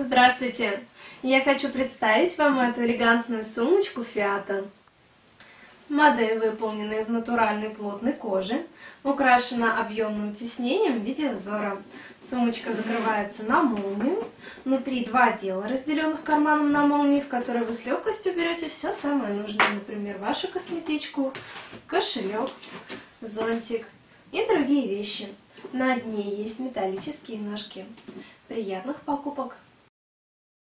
Здравствуйте! Я хочу представить вам эту элегантную сумочку Фиата. Модель выполнена из натуральной плотной кожи, украшена объемным тиснением в виде узора. Сумочка закрывается на молнию. Внутри два отдела, разделенных карманом на молнии, в которые вы с легкостью берете все самое нужное. Например, вашу косметичку, кошелек, зонтик и другие вещи. На дне есть металлические ножки. Приятных покупок!